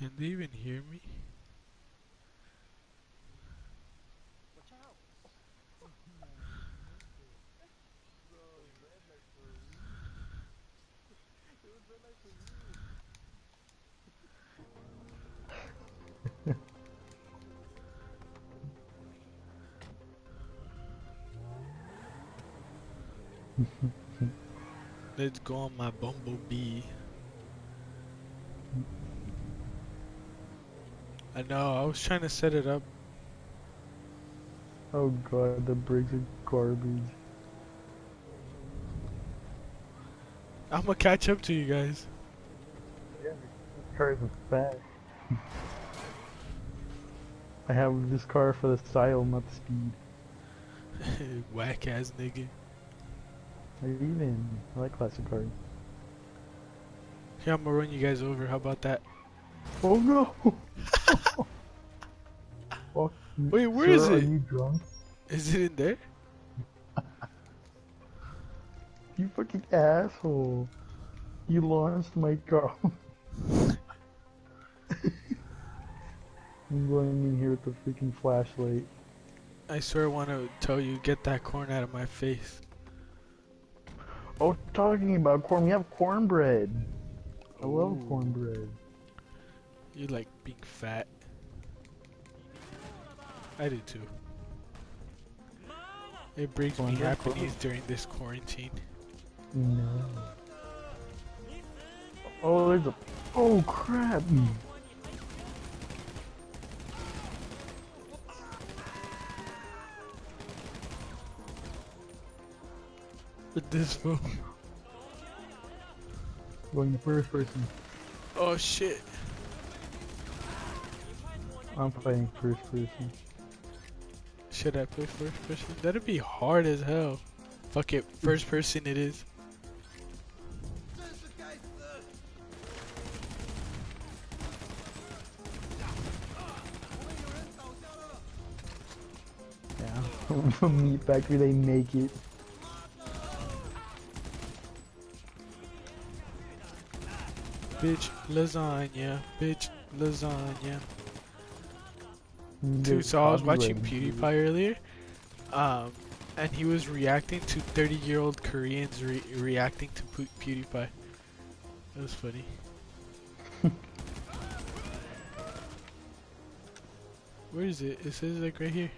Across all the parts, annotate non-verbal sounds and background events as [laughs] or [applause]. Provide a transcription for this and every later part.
Can they even hear me? [laughs] Let's go on my bumblebee. I know, I was trying to set it up. Oh god, the brakes are garbage. I'm gonna catch up to you guys. Yeah, cars are fast. [laughs] I have this car for the style, not the speed. [laughs] Whack ass nigga. Even I like classic cars. Yeah, I'm gonna run you guys over. How about that? Oh no! Fuck, Wait, where sir, is Are it? you drunk? Is it in there? [laughs] You fucking asshole! You launched my car. [laughs] I'm going in here with the freaking flashlight. I swear I want to tell you, get that corn out of my face. Oh, talking about corn, we have cornbread. I love Ooh. cornbread. You like being fat. I do too. It brings me Cornbread happiness during this quarantine. No. Oh, there's a. Oh crap! With this phone. Going to first person. Oh shit. I'm playing first person. Should I play first person? That'd be hard as hell. Fuck it, first person it is. Yeah. [laughs] Meat factory, they make it. Bitch, lasagna. Bitch, lasagna. Dude, so I was watching. PewDiePie earlier, um, and he was reacting to 30-year-old Koreans re reacting to Pu- PewDiePie. That was funny. [laughs] Where is it? It says like right here.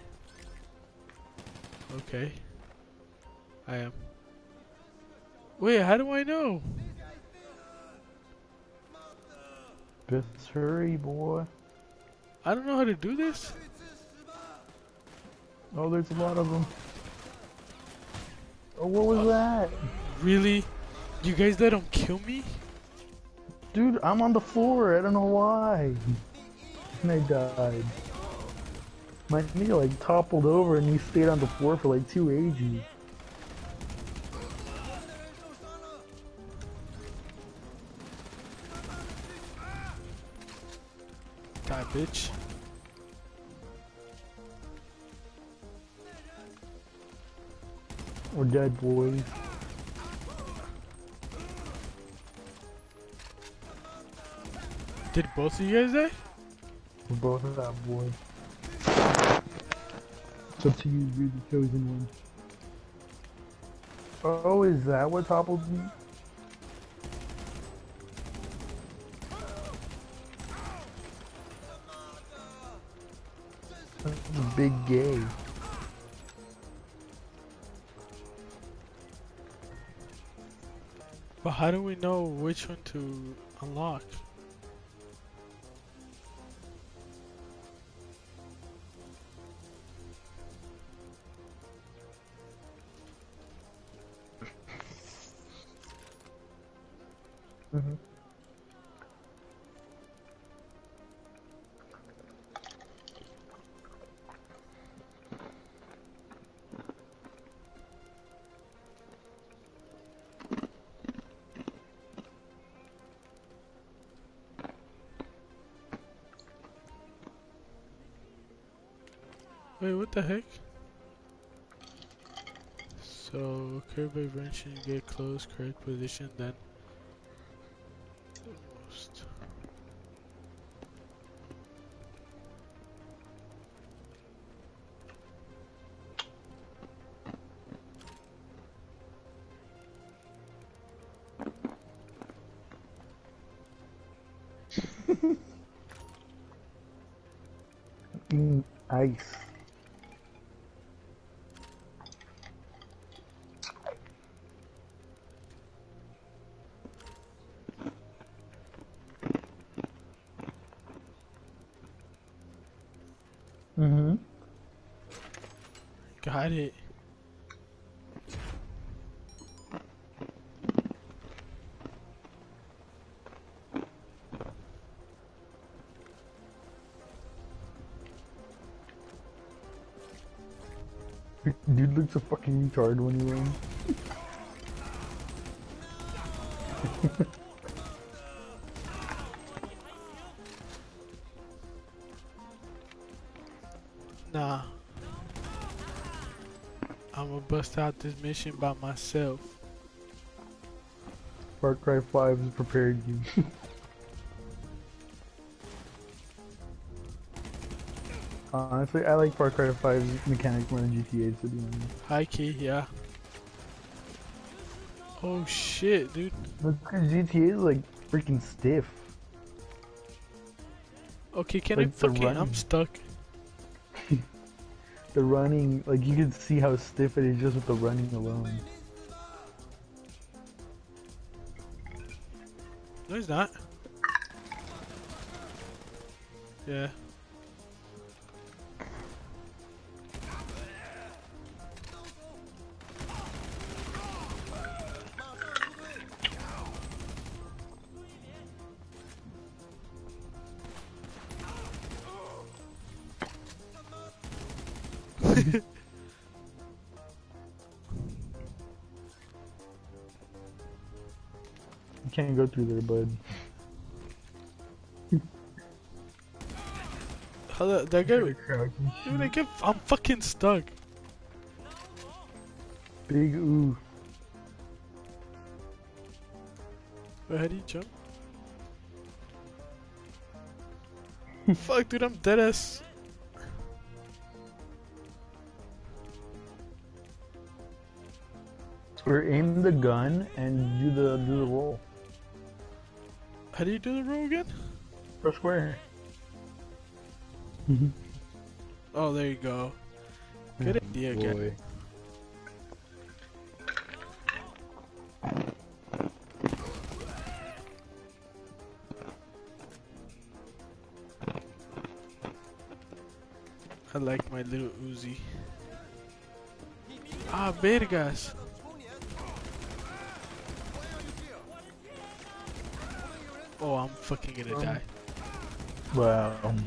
Okay. I am. Wait, how do I know? Just hurry, boy. I don't know how to do this. Oh, there's a lot of them. Oh, what was that? Really? You guys let him kill me? Dude, I'm on the floor. I don't know why. And I died. My knee like toppled over and he stayed on the floor for like two ages. Die, bitch. We're dead, boys. Did both of you guys die? Both of that, boy. It's up to you, you're the chosen one. Oh, is that what toppled me? Big gay. But how do we know which one to unlock? Mm-hmm. The heck? So, curve by branching, get close, correct position, then. Most. Got it. Dude looks a fucking retard when he runs. [laughs] bust out this mission by myself. Far Cry 5 has prepared you. [laughs] Honestly, I like Far Cry 5's mechanics more than GTA's to be honest. High key, yeah. Oh shit, dude. Look, GTA is like freaking stiff. Okay, can Like I fucking? I'm stuck. The running, like you can see how stiff it is just with the running alone. No, he's not. Yeah. You can't go through there, bud. How the, that guy? Dude, I get, I'm fucking stuck. Big ooh. Wait, how do you jump? [laughs] Fuck, dude, I'm dead ass. Or aim the gun and do the do the roll. How do you do the roll again? Press square. Oh, there you go. Good idea, again. Boy. I like my little Uzi. Ah, vergas. Oh, I'm fucking gonna um, die. Wow. Um,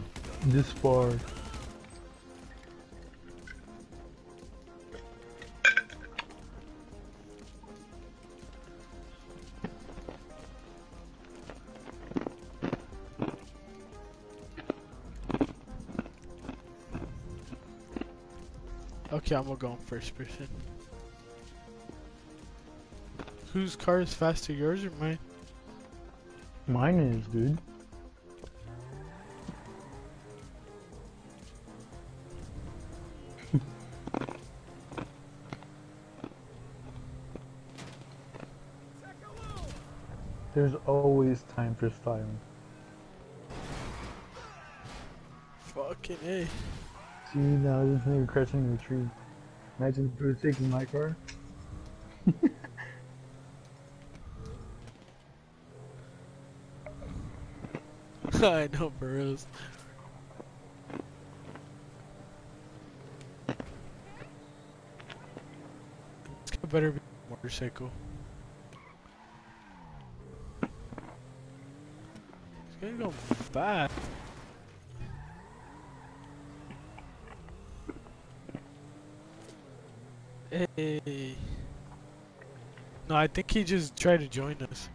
this far. Okay, I'm gonna go in first person. Whose car is faster, yours or mine? Mine is, dude. [laughs] There's always time for styling. Fucking A. See now this nigga crashing in the tree. Imagine was taking my car. [laughs] I know, bros. This guy better be a motorcycle. It's gonna go fast. Hey. No, I think he just tried to join us.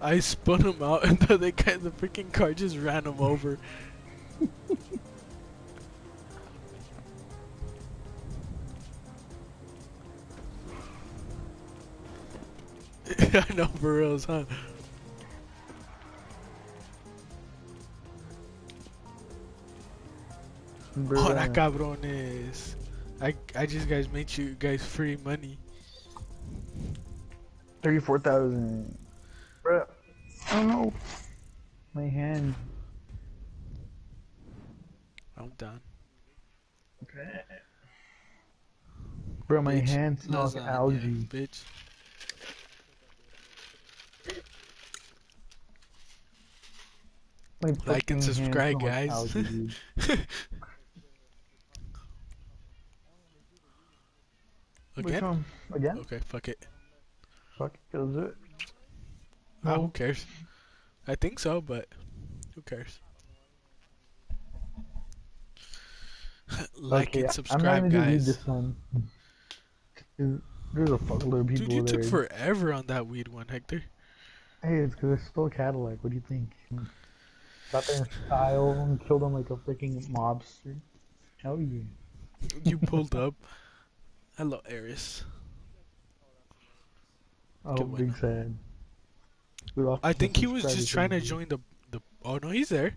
I spun him out [laughs] and the other guy, the freaking car just ran him over. [laughs] I know, for reals, huh? Hola cabrones. I I just guys made you guys free money. 34,000. Bro, I don't know. My hand. I'm done. Okay. Bro, my Bitch. hand smells Lasagna, algae. bitch. Like and subscribe, smells like guys. [laughs] [laughs] dude. Which Again? one? Again? Okay, fuck it. Fuck it, let's do it. Ah, who cares? I think so, but who cares? [laughs] like Okay, and I'm subscribe, do guys. this one. There's a fuckload of people Dude, you there. took forever on that weed one, Hector. Hey, it's because I stole Cadillac. What do you think? Got there in style and killed him like a freaking mobster. Hell yeah. You pulled up. [laughs] Hello, Eris. Oh, Good big sad. We lost I think he was just trying to join the the. Oh no, he's there.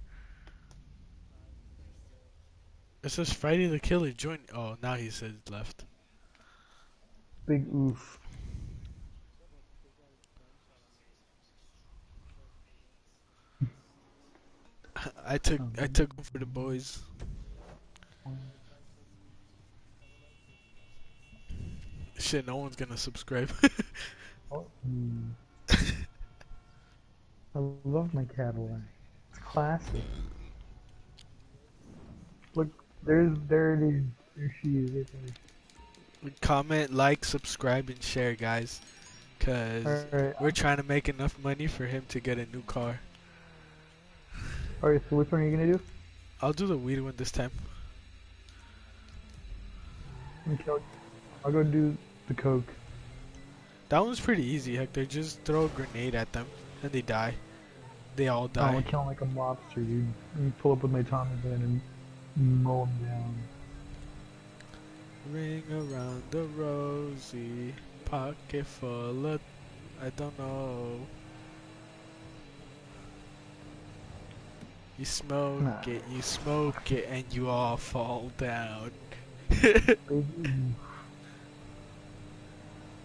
It says Friday the Killer joined. Oh, now he says left. Big oof. [laughs] I took I um, took him for the boys. Shit, no one's gonna subscribe. [laughs] Oh, hmm. I love my Cadillac. It's classic. Look, there's there it is. There she is. Right there. Comment, like, subscribe, and share, guys. Cause Alright, we're trying to make enough money for him to get a new car. alright, so which one are you gonna do? I'll do the weed one this time. Okay, I'll go do the Coke. That one's pretty easy, Hector. Just throw a grenade at them and they die. They all Oh, die. I'll kill him like a mobster, dude. And pull up with my Tommy gun and mow them down. Ring around the rosy, pocket full of. I don't know. You smoke Nah. it, you smoke it, and you all fall down. [laughs]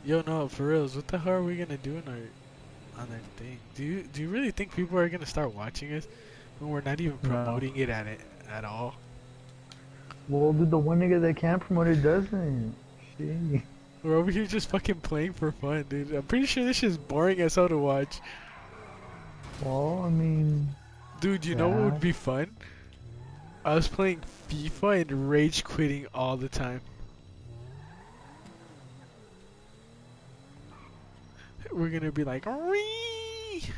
Yo, no, for reals, what the hell are we gonna do in our on our thing? Do you do you really think people are gonna start watching us when we're not even No. promoting it at it at all? Well, dude, the one nigga that can't promote it doesn't. Shit. We're over here just fucking playing for fun, dude. I'm pretty sure this shit's boring as hell to watch. Well, I mean, Dude, you know what would be fun? I was playing FIFA and rage quitting all the time. We're gonna be like, dude,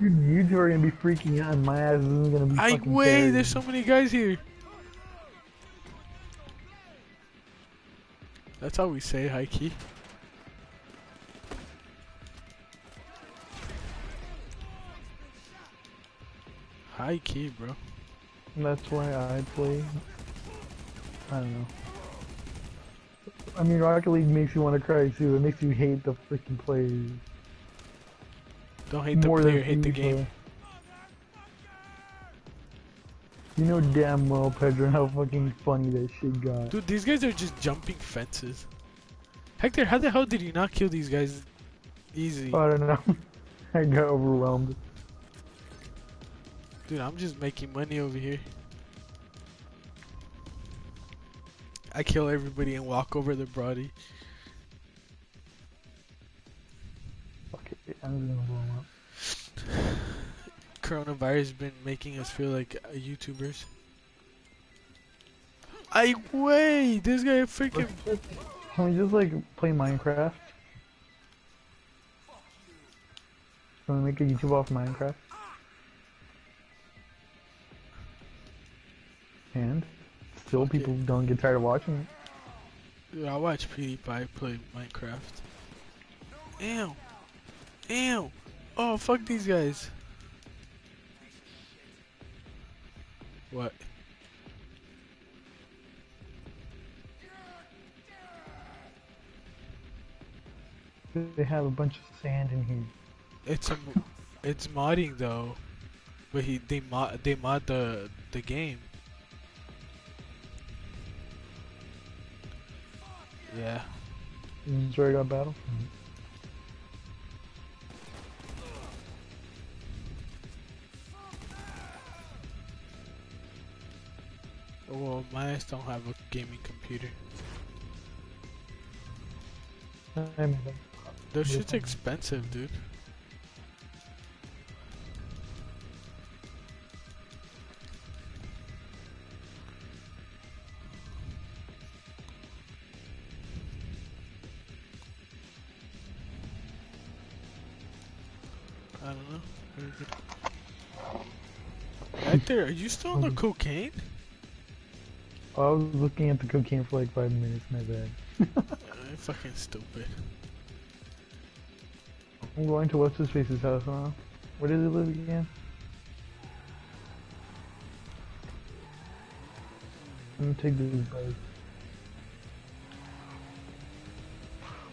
you two are gonna be freaking out, and my ass isn't gonna be I fucking wait, carried. there's so many guys here. That's how we say high key. High key, bro. That's why I play. I don't know. I mean, Rocket League makes you want to cry too. It makes you hate the freaking players. Don't hate the player, hate the game. You know damn well, Pedro, how fucking funny that shit got. Dude, these guys are just jumping fences. Hector, how the hell did you not kill these guys easy? I don't know. [laughs] I got overwhelmed. Dude, I'm just making money over here. I kill everybody and walk over the body. Fuck it, I'm gonna blow up. Coronavirus been making us feel like uh, YouTubers. I wait, this guy freaking. Can we just like play Minecraft? Can we make a YouTube off Minecraft? And still Okay. people don't get tired of watching it. Dude, I watch PewDiePie play Minecraft. Ew. Ew. Oh, fuck these guys. What? They have a bunch of sand in here. It's a, it's modding though, but he they mod they mod the the game. Yeah. Is where I got battle. Oh, well, my ass don't have a gaming computer. I made them. Those shit's expensive, dude. Are you still on the cocaine? I was looking at the cocaine for like five minutes, my bad. [laughs] Uh, fucking stupid. I'm going to what's his face's house now. Where does he live again? I'm gonna take this bike.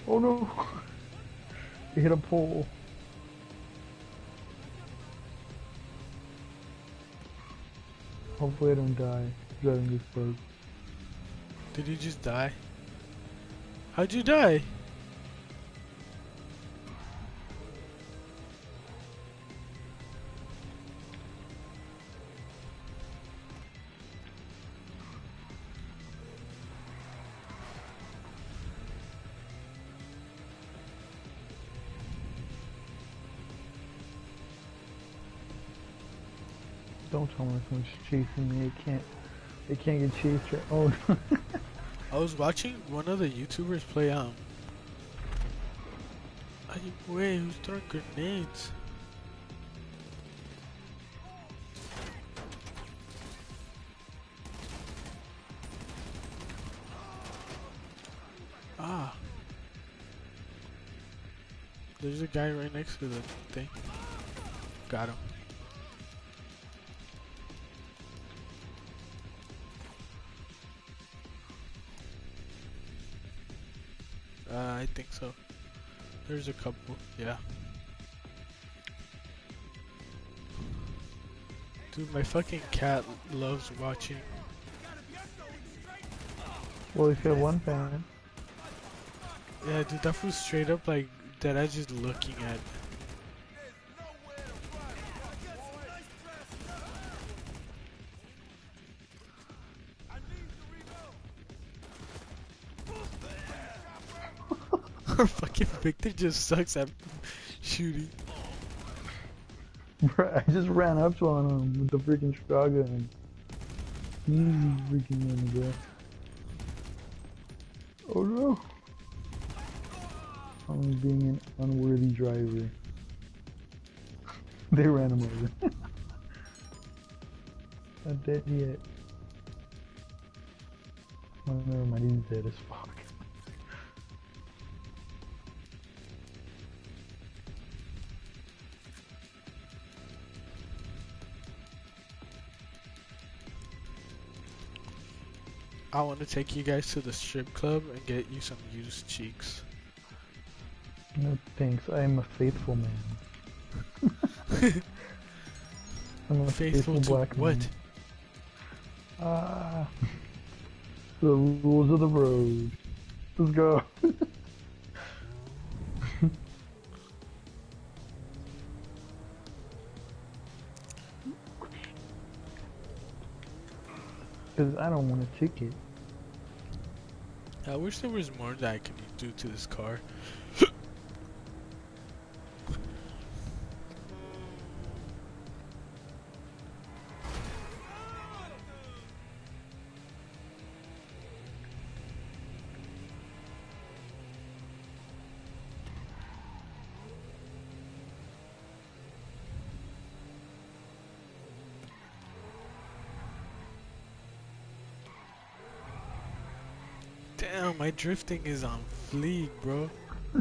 Oh no! [laughs] He hit a pole. Hopefully I don't die driving this bike. Did you just die? How'd you die? Someone's chasing me. It can't. It can't get chased. Oh. [laughs] I was watching one of the YouTubers play um. Ay, wait, who's throwing grenades? Ah. There's a guy right next to the thing. Got him. I think so. There's a couple, yeah. Dude, my fucking cat loves watching. well, he's got one fan. Yeah, dude, that was straight up like that. I just looking at. [laughs] fucking Victor just sucks at shooting. Bruh, I just ran up to him with the freaking shotgun. He's freaking in bro. Oh no! I'm being an unworthy driver. they ran him over. [laughs] Not dead yet. Oh, never mind, he's dead as fuck. I want to take you guys to the strip club and get you some used cheeks. No thanks, I am a faithful man. [laughs] I'm a Faithful faithful, black what? man. Ah, the rules of the road. Let's go. [laughs] Because I don't want a ticket. I wish there was more that I can do to this car. My drifting is on fleek, bro. [laughs]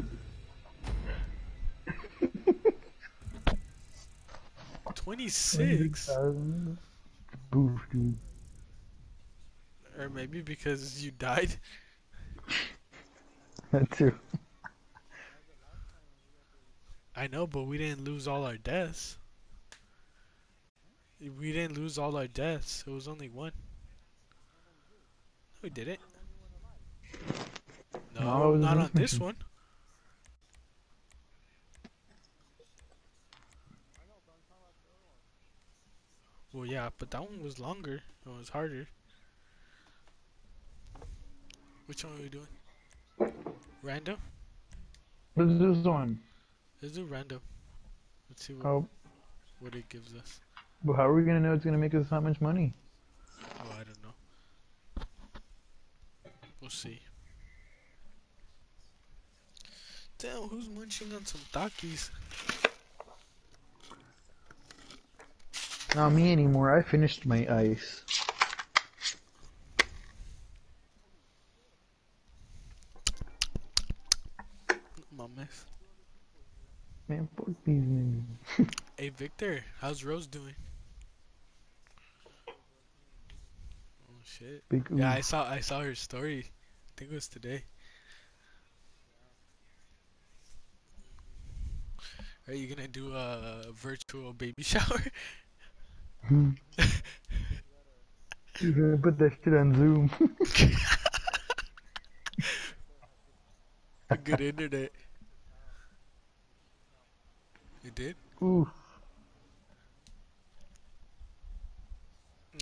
Twenty-six, or maybe because you died. [laughs] That too. I know, but we didn't lose all our deaths. We didn't lose all our deaths. It was only one. No, we didn't. No. No, not on this one. Well, yeah, but that one was longer. It was harder. Which one are we doing? Random? What is this one? Let's do random. Let's see what, Oh, what it gives us. but how are we gonna know it's gonna make us that much money? Oh, I don't know. We'll see. Damn, who's munching on some Takis? Not me anymore. I finished my ice. Mames. Man, fuck these niggas. [laughs] Hey, Victor, how's Rose doing? Oh shit. Big Yeah, oof. I saw I saw her story. I think it was today. Are you gonna do a virtual baby [laughs] shower? Hmm. You gotta put that shit on Zoom. [laughs] Good internet. You did? Oof.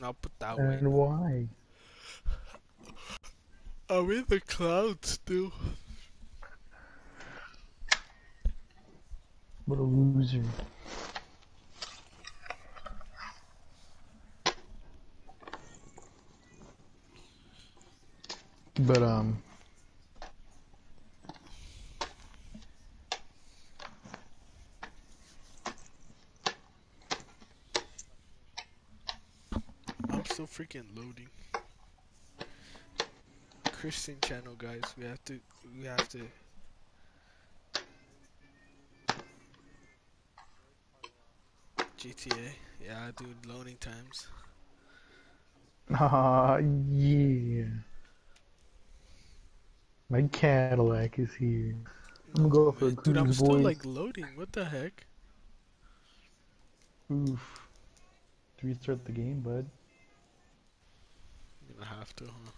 I'll put that way. And why? I'm in the clouds still. What a loser. But um I'm still freaking loading. Christian channel guys, we have to we have to GTA, yeah dude, loading times. ah [laughs] yeah. My Cadillac is here. I'm gonna go for a Dude, I'm still boys. like loading, what the heck? Oof. To restart the game, bud. I'm gonna have to, huh?